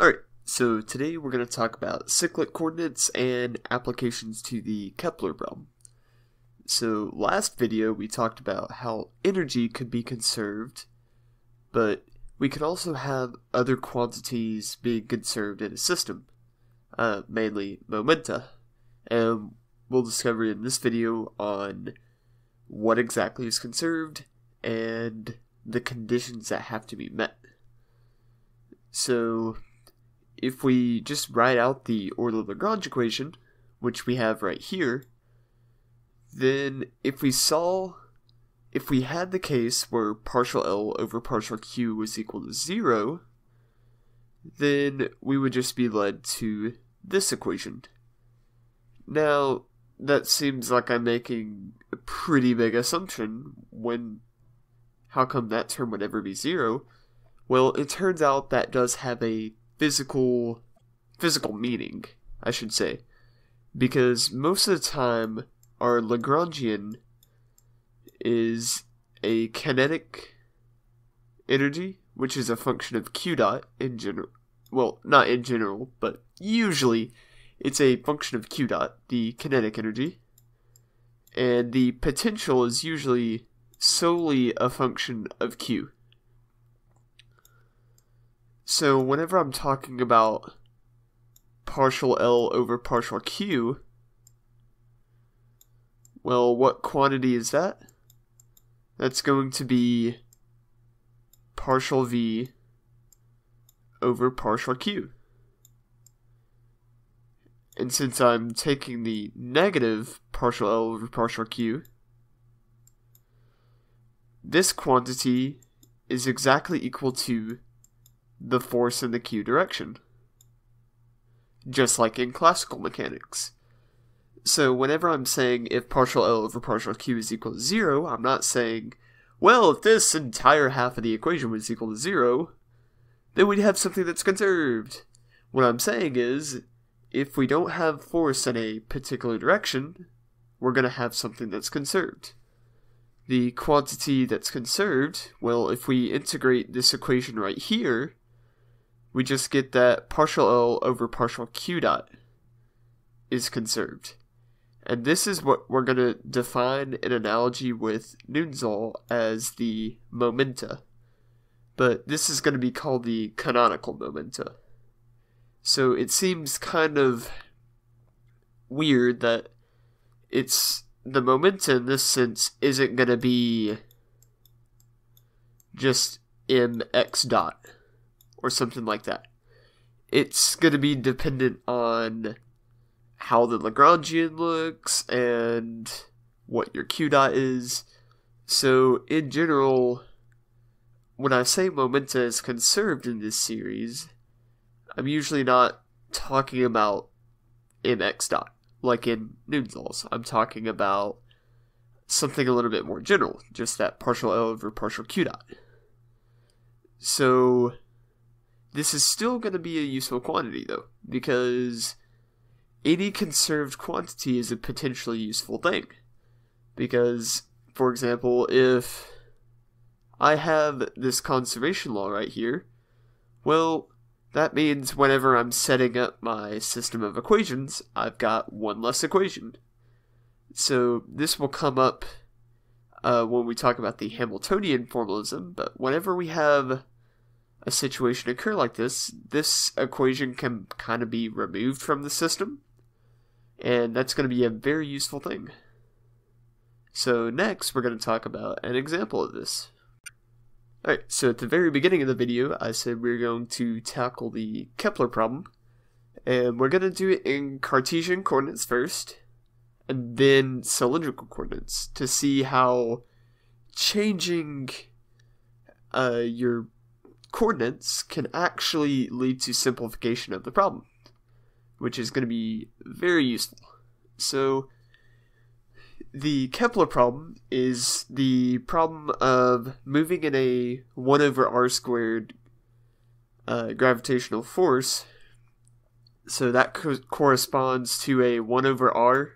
Alright, so today we're going to talk about cyclic coordinates and applications to the Kepler problem. So last video we talked about how energy could be conserved, but we could also have other quantities being conserved in a system, uh, mainly momenta, and we'll discover in this video on what exactly is conserved and the conditions that have to be met. So if we just write out the Euler-Lagrange equation, which we have right here, then if we saw, if we had the case where partial L over partial Q was equal to zero, then we would just be led to this equation. Now, that seems like I'm making a pretty big assumption when how come that term would ever be zero? Well, it turns out that does have a physical physical meaning, I should say. Because most of the time our Lagrangian is a kinetic energy, which is a function of q dot in general. Well, not in general, but usually it's a function of q dot, the kinetic energy. And the potential is usually solely a function of q. So whenever I'm talking about partial L over partial Q, well, what quantity is that? That's going to be partial V over partial Q. And since I'm taking the negative partial L over partial Q, this quantity is exactly equal to the force in the q direction. Just like in classical mechanics. So whenever I'm saying if partial L over partial Q is equal to zero, I'm not saying, well, if this entire half of the equation was equal to zero, then we'd have something that's conserved. What I'm saying is, if we don't have force in a particular direction, we're going to have something that's conserved. The quantity that's conserved, well, if we integrate this equation right here, we just get that partial L over partial Q dot is conserved. And this is what we're going to define an analogy with Newton's law as the momenta. But this is going to be called the canonical momenta. So it seems kind of weird that it's the momenta in this sense isn't going to be just mx dot or something like that. It's going to be dependent on how the Lagrangian looks and what your q dot is. So, in general, when I say momenta is conserved in this series, I'm usually not talking about mx dot, like in Newton's laws. I'm talking about something a little bit more general, just that partial L over partial q dot. So, this is still going to be a useful quantity, though, because any conserved quantity is a potentially useful thing. Because, for example, if I have this conservation law right here, well, that means whenever I'm setting up my system of equations, I've got one less equation. So this will come up uh, when we talk about the Hamiltonian formalism, but whenever we have a situation occur like this, this equation can kind of be removed from the system, and that's going to be a very useful thing. So next, we're going to talk about an example of this. Alright, so at the very beginning of the video, I said we are going to tackle the Kepler problem, and we're going to do it in Cartesian coordinates first, and then cylindrical coordinates, to see how changing uh, your coordinates can actually lead to simplification of the problem, which is going to be very useful. So, the Kepler problem is the problem of moving in a 1 over r squared uh, gravitational force. So that co- corresponds to a 1 over r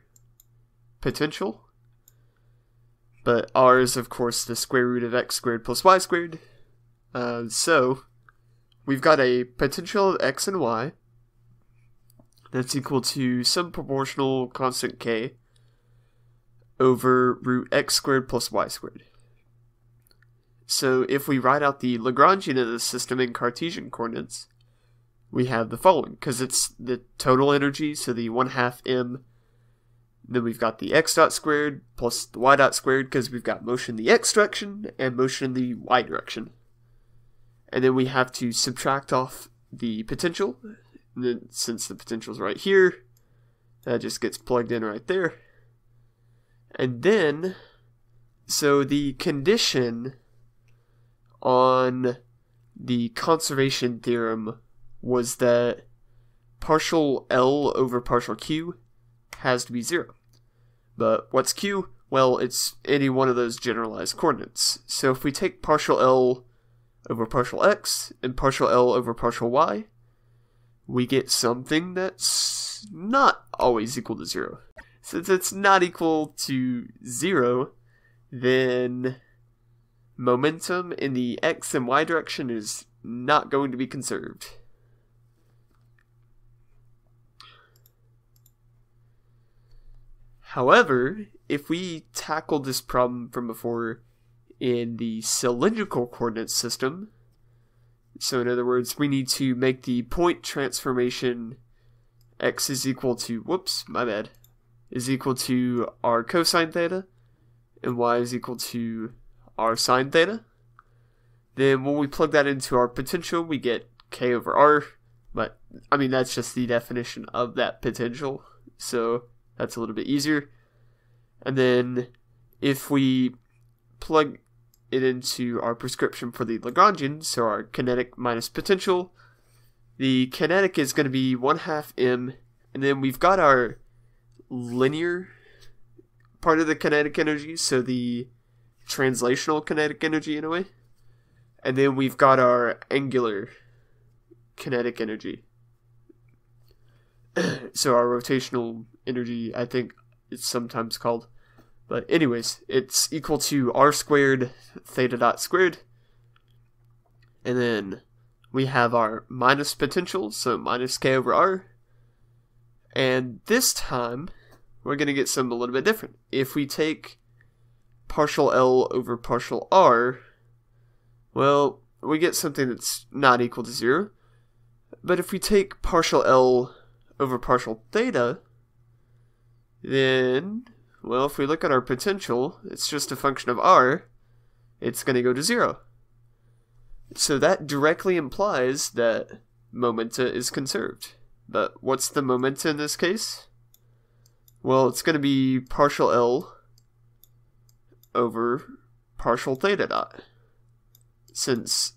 potential. But r is, of course, the square root of x squared plus y squared. Uh, so, we've got a potential of x and y that's equal to some proportional constant k over root x squared plus y squared. So if we write out the Lagrangian of the system in Cartesian coordinates, we have the following, because it's the total energy, so the 1 half m, then we've got the x dot squared plus the y dot squared, because we've got motion in the x direction and motion in the y direction. And then we have to subtract off the potential, and then since the potential is right here, that just gets plugged in right there. And then, so the condition on the conservation theorem was that partial L over partial Q has to be zero. But what's Q? Well, it's any one of those generalized coordinates. So if we take partial L over partial X and partial L over partial Y, we get something that's not always equal to zero. Since it's not equal to zero, then momentum in the X and Y direction is not going to be conserved. However, if we tackle this problem from before in the cylindrical coordinate system, so in other words, we need to make the point transformation x is equal to, whoops, my bad, is equal to r cosine theta, and y is equal to r sine theta. Then when we plug that into our potential, we get k over r, but I mean, that's just the definition of that potential, so that's a little bit easier. And then if we plug it into our prescription for the Lagrangian, so our kinetic minus potential, the kinetic is going to be 1 half m, and then we've got our linear part of the kinetic energy, so the translational kinetic energy in a way. And then we've got our angular kinetic energy. so our rotational energy, I think it's sometimes called. But anyways, it's equal to r squared theta dot squared. And then we have our minus potential, so minus k over r. And this time, we're going to get something a little bit different. If we take partial L over partial R, well, we get something that's not equal to zero. But if we take partial L over partial theta, then, well, if we look at our potential, it's just a function of R, it's going to go to zero. So that directly implies that momenta is conserved. But what's the momenta in this case? Well, it's going to be partial L over partial theta dot. Since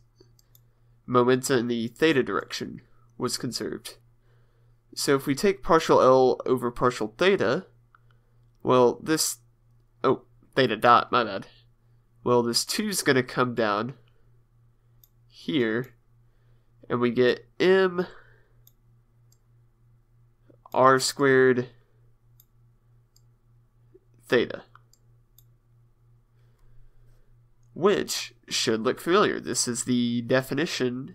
momenta in the theta direction was conserved. So if we take partial L over partial theta, well, this... Oh, theta dot, my bad. Well, this 2 is going to come down here, and we get m r squared theta. Which should look familiar. This is the definition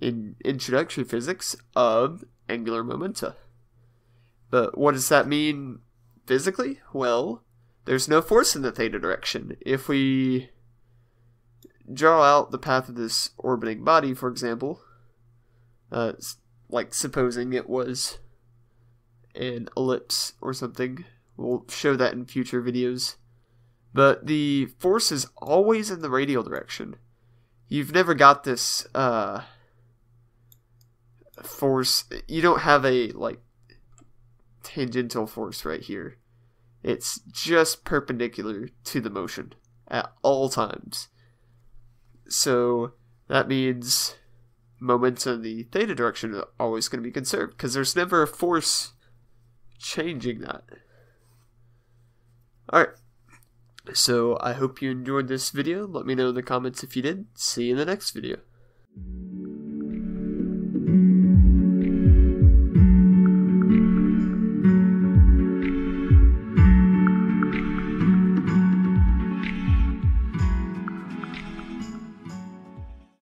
in introductory physics of angular momenta. But what does that mean physically? Well, there's no force in the theta direction. If we draw out the path of this orbiting body, for example, uh, like supposing it was an ellipse or something, we'll show that in future videos. But the force is always in the radial direction. You've never got this uh, force. You don't have a like tangential force right here. It's just perpendicular to the motion at all times. So that means momentum in the theta direction is always going to be conserved because there's never a force changing that. Alright, so I hope you enjoyed this video. Let me know in the comments if you did. See you in the next video.